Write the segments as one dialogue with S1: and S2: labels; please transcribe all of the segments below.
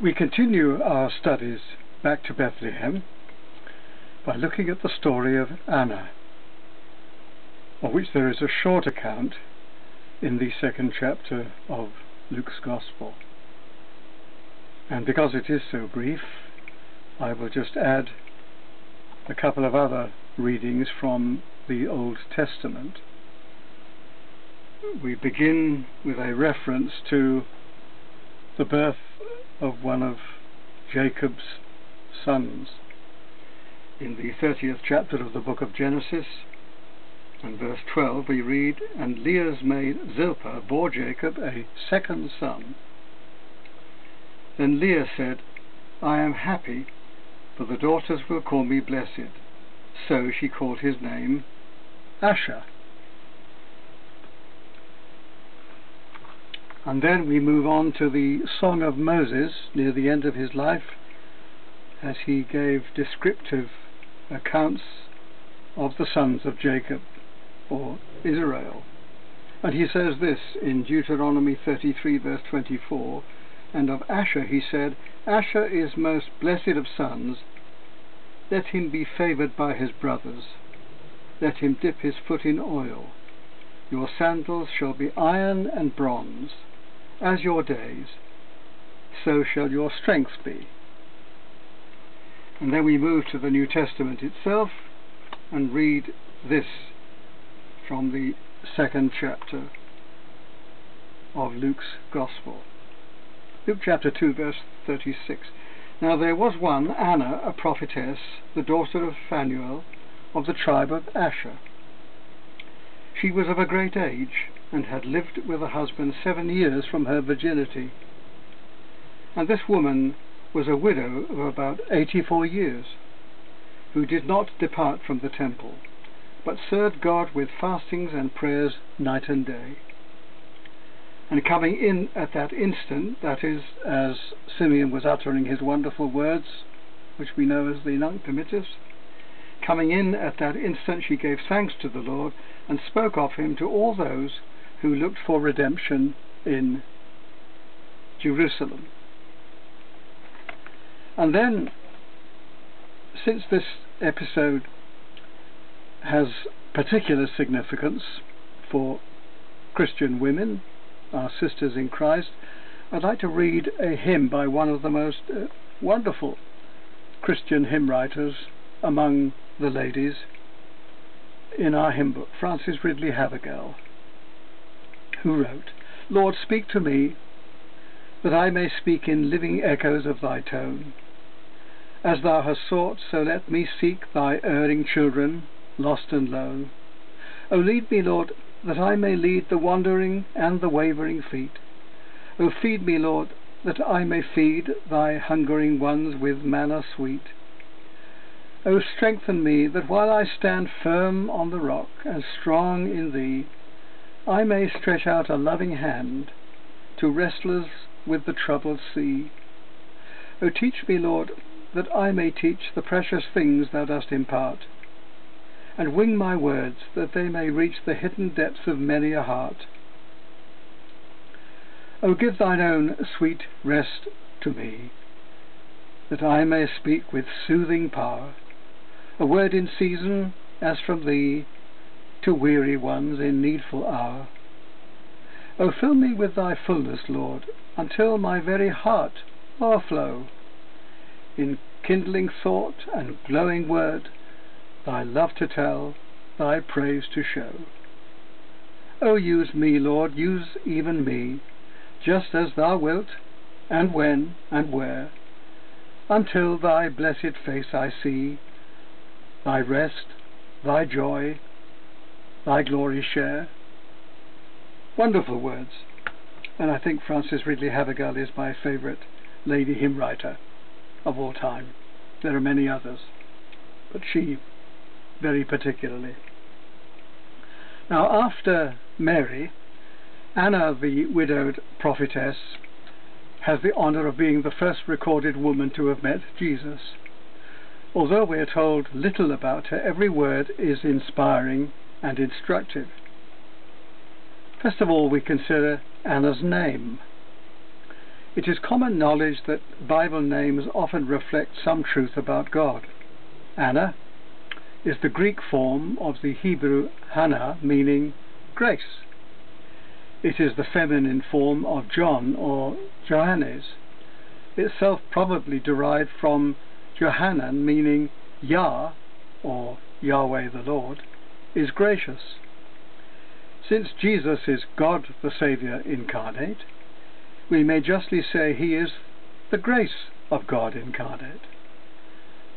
S1: We continue our studies back to Bethlehem by looking at the story of Anna, of which there is a short account in the second chapter of Luke's Gospel. And because it is so brief, I will just add a couple of other readings from the Old Testament. We begin with a reference to the birth of one of Jacob's sons. In the 30th chapter of the book of Genesis, and verse 12, we read, And Leah's maid Zilpah bore Jacob a second son. Then Leah said, I am happy, for the daughters will call me blessed. So she called his name Asher. And then we move on to the Song of Moses near the end of his life as he gave descriptive accounts of the sons of Jacob or Israel. And he says this in Deuteronomy 33 verse 24 and of Asher he said, Asher is most blessed of sons, let him be favoured by his brothers, let him dip his foot in oil. Your sandals shall be iron and bronze, as your days, so shall your strength be. And then we move to the New Testament itself and read this from the second chapter of Luke's Gospel. Luke chapter 2 verse 36. Now there was one, Anna, a prophetess, the daughter of Phanuel, of the tribe of Asher. She was of a great age, and had lived with a husband seven years from her virginity. And this woman was a widow of about eighty-four years, who did not depart from the temple, but served God with fastings and prayers night and day. And coming in at that instant, that is, as Simeon was uttering his wonderful words, which we know as the Nunc coming in at that instant she gave thanks to the Lord and spoke of him to all those who looked for redemption in Jerusalem. And then, since this episode has particular significance for Christian women, our sisters in Christ, I'd like to read a hymn by one of the most uh, wonderful Christian hymn writers among the ladies in our hymn book, Frances Ridley Havergal who wrote, Lord, speak to me, that I may speak in living echoes of thy tone. As thou hast sought, so let me seek thy erring children, lost and lone. O lead me, Lord, that I may lead the wandering and the wavering feet. O feed me, Lord, that I may feed thy hungering ones with manna sweet. O strengthen me, that while I stand firm on the rock and strong in thee, I may stretch out a loving hand to wrestlers with the troubled sea. O teach me, Lord, that I may teach the precious things thou dost impart, and wing my words that they may reach the hidden depths of many a heart. O give thine own sweet rest to me, that I may speak with soothing power, a word in season as from thee, to weary ones in needful hour. O fill me with thy fullness, Lord, until my very heart o'erflow, in kindling thought and glowing word, thy love to tell, thy praise to show. O use me, Lord, use even me, just as thou wilt, and when, and where, until thy blessed face I see, thy rest, thy joy, thy glory share. Wonderful words. And I think Frances Ridley Havergal is my favourite lady hymn writer of all time. There are many others, but she very particularly. Now, after Mary, Anna, the widowed prophetess, has the honour of being the first recorded woman to have met Jesus. Although we are told little about her, every word is inspiring and instructive. First of all, we consider Anna's name. It is common knowledge that Bible names often reflect some truth about God. Anna is the Greek form of the Hebrew Hannah, meaning grace. It is the feminine form of John or Johannes, itself probably derived from Johanan, meaning Yah, or Yahweh the Lord, is gracious. Since Jesus is God the Saviour incarnate, we may justly say he is the grace of God incarnate.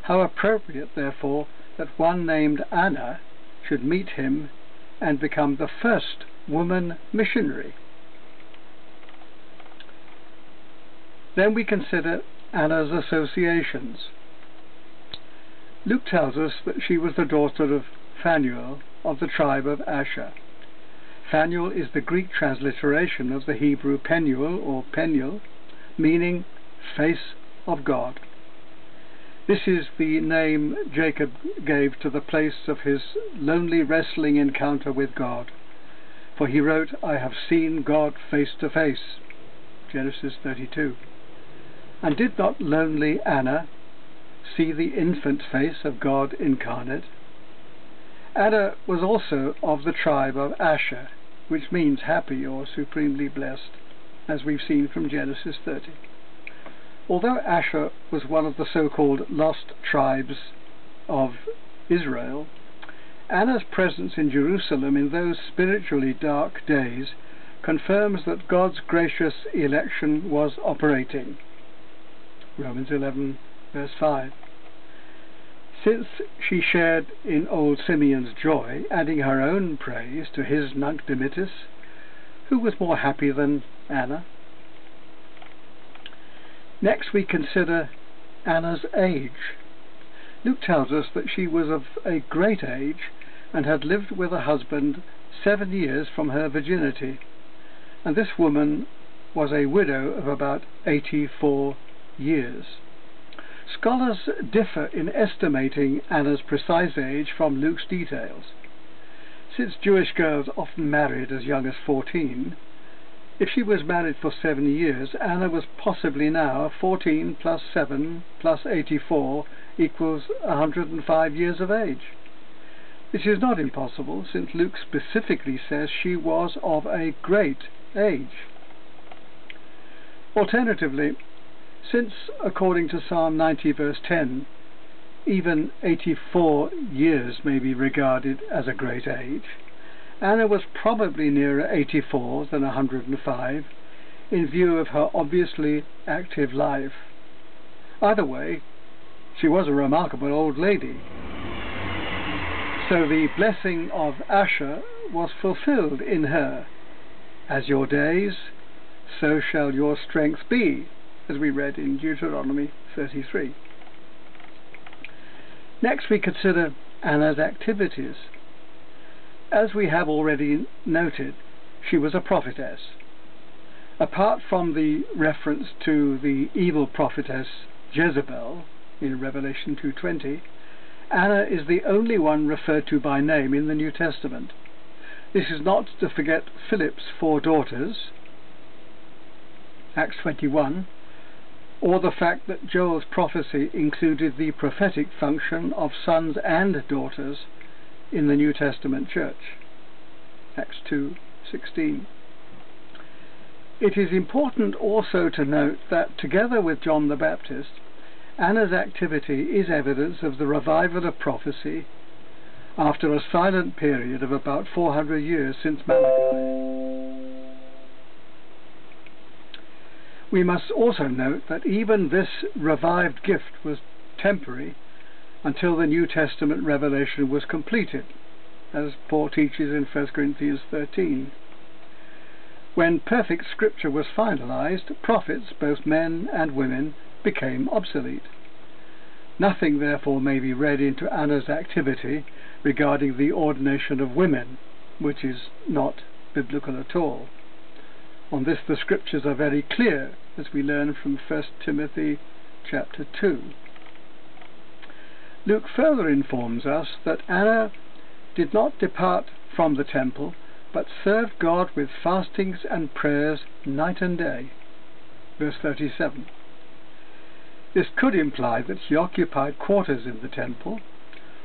S1: How appropriate, therefore, that one named Anna should meet him and become the first woman missionary. Then we consider Anna's associations. Luke tells us that she was the daughter of Phanuel of the tribe of Asher. Phanuel is the Greek transliteration of the Hebrew Penuel or Peniel, meaning face of God. This is the name Jacob gave to the place of his lonely wrestling encounter with God. For he wrote, I have seen God face to face. Genesis 32. And did not lonely Anna see the infant face of God incarnate? Anna was also of the tribe of Asher, which means happy or supremely blessed, as we've seen from Genesis 30. Although Asher was one of the so-called lost tribes of Israel, Anna's presence in Jerusalem in those spiritually dark days confirms that God's gracious election was operating. Romans 11 verse 5. Since she shared in old Simeon's joy, adding her own praise to his Nunc Dimittis, who was more happy than Anna? Next we consider Anna's age. Luke tells us that she was of a great age and had lived with a husband seven years from her virginity, and this woman was a widow of about 84 years. Scholars differ in estimating Anna's precise age from Luke's details. Since Jewish girls often married as young as 14, if she was married for seven years, Anna was possibly now 14 plus 7 plus 84 equals 105 years of age. This is not impossible, since Luke specifically says she was of a great age. Alternatively, since, according to Psalm 90 verse 10, even 84 years may be regarded as a great age, Anna was probably nearer 84 than 105 in view of her obviously active life. Either way, she was a remarkable old lady. So the blessing of Asher was fulfilled in her. As your days, so shall your strength be, as we read in Deuteronomy 33. Next we consider Anna's activities. As we have already noted, she was a prophetess. Apart from the reference to the evil prophetess Jezebel in Revelation 2.20, Anna is the only one referred to by name in the New Testament. This is not to forget Philip's four daughters, Acts 21, or the fact that Joel's prophecy included the prophetic function of sons and daughters in the New Testament church. Acts 2:16. It is important also to note that together with John the Baptist, Anna's activity is evidence of the revival of prophecy after a silent period of about 400 years since Malachi. We must also note that even this revived gift was temporary until the New Testament revelation was completed, as Paul teaches in 1 Corinthians 13. When perfect scripture was finalized, prophets, both men and women, became obsolete. Nothing therefore may be read into Anna's activity regarding the ordination of women, which is not biblical at all. On this the scriptures are very clear, as we learn from 1 Timothy chapter 2. Luke further informs us that Anna did not depart from the temple, but served God with fastings and prayers night and day. verse 37. This could imply that she occupied quarters in the temple,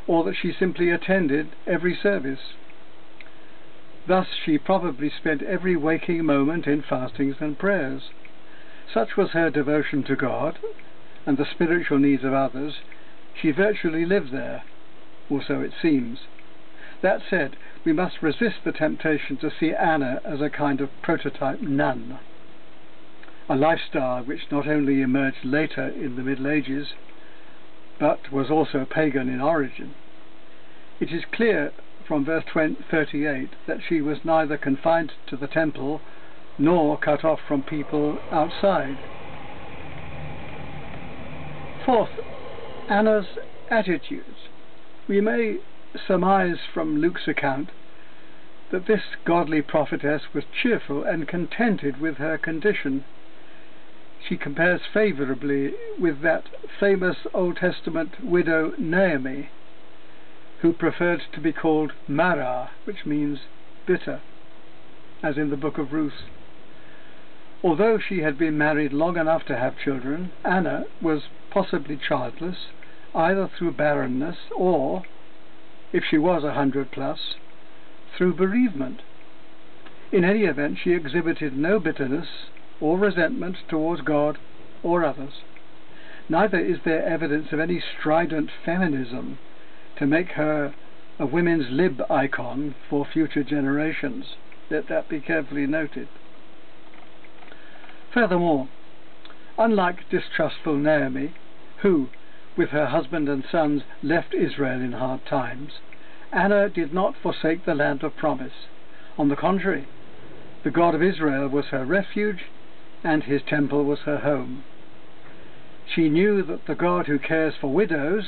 S1: or that she simply attended every service. Thus she probably spent every waking moment in fastings and prayers. Such was her devotion to God and the spiritual needs of others, she virtually lived there, or so it seems. That said, we must resist the temptation to see Anna as a kind of prototype nun, a lifestyle which not only emerged later in the Middle Ages, but was also pagan in origin. It is clear from verse 38 that she was neither confined to the temple nor cut off from people outside. Fourth, Anna's attitudes. We may surmise from Luke's account that this godly prophetess was cheerful and contented with her condition. She compares favorably with that famous Old Testament widow Naomi, who preferred to be called Mara, which means bitter, as in the book of Ruth. Although she had been married long enough to have children, Anna was possibly childless, either through barrenness or, if she was a hundred plus, through bereavement. In any event, she exhibited no bitterness or resentment towards God or others. Neither is there evidence of any strident feminism to make her a women's lib icon for future generations. Let that be carefully noted. Furthermore, unlike distrustful Naomi, who, with her husband and sons, left Israel in hard times, Anna did not forsake the land of promise. On the contrary, the God of Israel was her refuge, and his temple was her home. She knew that the God who cares for widows,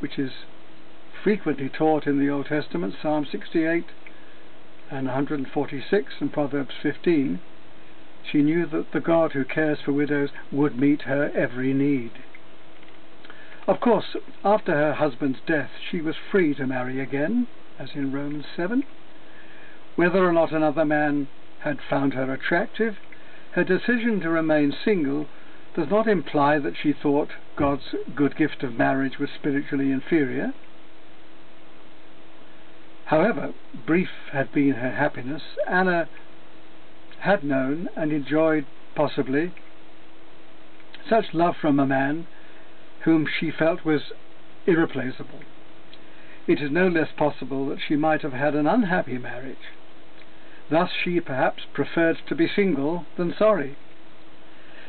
S1: which is frequently taught in the Old Testament, Psalm 68 and 146 and Proverbs 15, she knew that the God who cares for widows would meet her every need. Of course, after her husband's death, she was free to marry again, as in Romans 7. Whether or not another man had found her attractive, her decision to remain single does not imply that she thought God's good gift of marriage was spiritually inferior. However brief had been her happiness, Anna had known and enjoyed, possibly, such love from a man whom she felt was irreplaceable. It is no less possible that she might have had an unhappy marriage. Thus she perhaps preferred to be single than sorry.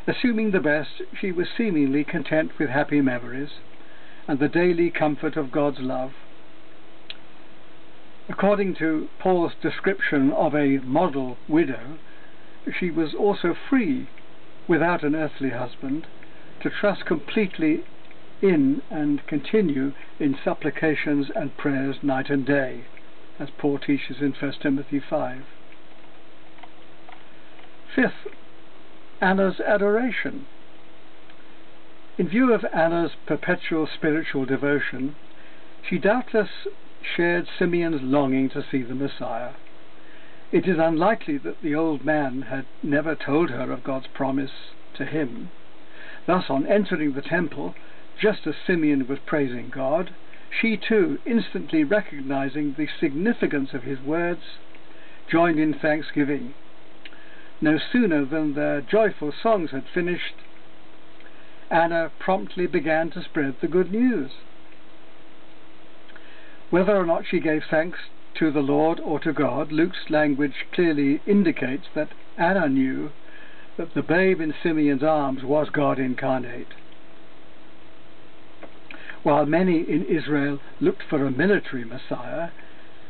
S1: Assuming the best, she was seemingly content with happy memories and the daily comfort of God's love. According to Paul's description of a model widow, she was also free, without an earthly husband, to trust completely in and continue in supplications and prayers night and day, as Paul teaches in 1 Timothy 5. Fifth, Anna's adoration. In view of Anna's perpetual spiritual devotion, she doubtless shared Simeon's longing to see the Messiah. It is unlikely that the old man had never told her of God's promise to him. Thus, on entering the temple, just as Simeon was praising God, she too, instantly recognizing the significance of his words, joined in thanksgiving. No sooner than their joyful songs had finished, Anna promptly began to spread the good news. Whether or not she gave thanks to the Lord or to God, Luke's language clearly indicates that Anna knew that the babe in Simeon's arms was God incarnate. While many in Israel looked for a military Messiah,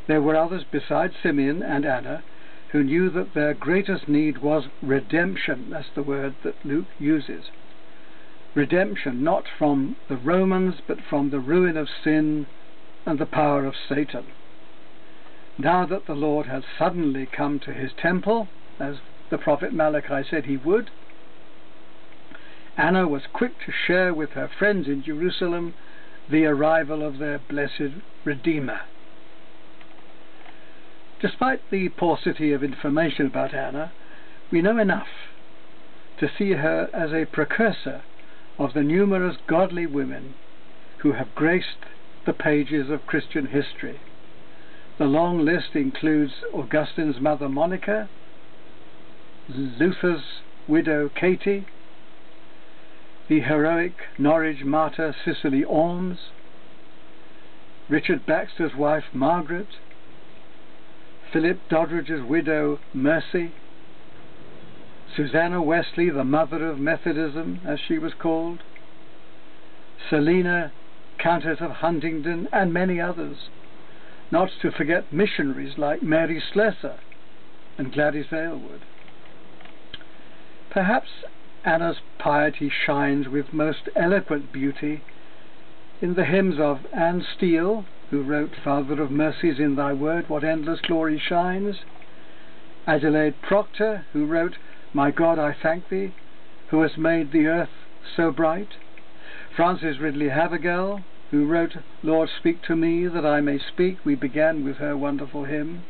S1: there were others besides Simeon and Anna who knew that their greatest need was redemption. That's the word that Luke uses. Redemption not from the Romans, but from the ruin of sin and the power of Satan. Now that the Lord has suddenly come to his temple, as the prophet Malachi said he would, Anna was quick to share with her friends in Jerusalem the arrival of their blessed Redeemer. Despite the paucity of information about Anna, we know enough to see her as a precursor of the numerous godly women who have graced the pages of Christian history. The long list includes Augustine's mother Monica, Luther's widow Katie, the heroic Norwich martyr Cicely Ormes, Richard Baxter's wife Margaret, Philip Doddridge's widow Mercy, Susanna Wesley, the mother of Methodism, as she was called, Selina, Countess of Huntingdon, and many others, not to forget missionaries like Mary Slessor and Gladys Aylward. Perhaps Anna's piety shines with most eloquent beauty in the hymns of Anne Steele, who wrote Father of Mercies in Thy Word, What Endless Glory Shines, Adelaide Procter, who wrote my God, I thank thee, who hast made the earth so bright. Frances Ridley Havergal, who wrote, Lord, speak to me that I may speak. We began with her wonderful hymn.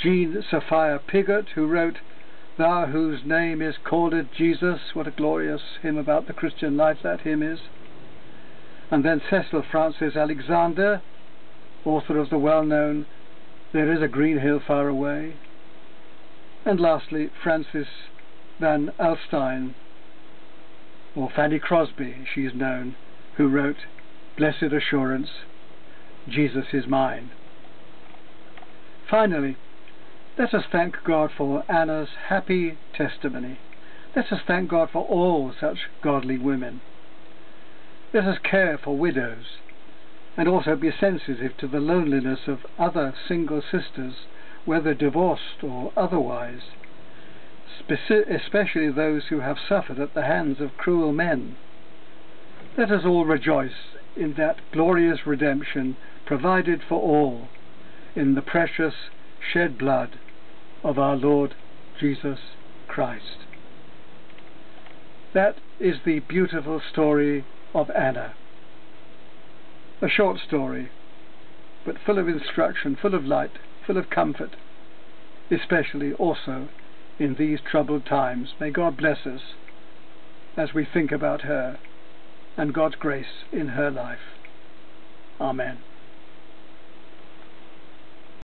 S1: Jean Sophia Pigott, who wrote, Thou whose name is called Jesus. What a glorious hymn about the Christian life that hymn is. And then Cecil Frances Alexander, author of the well-known There is a Green Hill Far Away. And lastly, Frances Van Alstyne, or Fanny Crosby, she is known, who wrote Blessed Assurance, Jesus is Mine. Finally, let us thank God for Anna's happy testimony. Let us thank God for all such godly women. Let us care for widows and also be sensitive to the loneliness of other single sisters whether divorced or otherwise, especially those who have suffered at the hands of cruel men. Let us all rejoice in that glorious redemption provided for all in the precious shed blood of our Lord Jesus Christ. That is the beautiful story of Anna. A short story, but full of instruction, full of light, full of comfort, especially also in these troubled times. May God bless us as we think about her and God's grace in her life. Amen.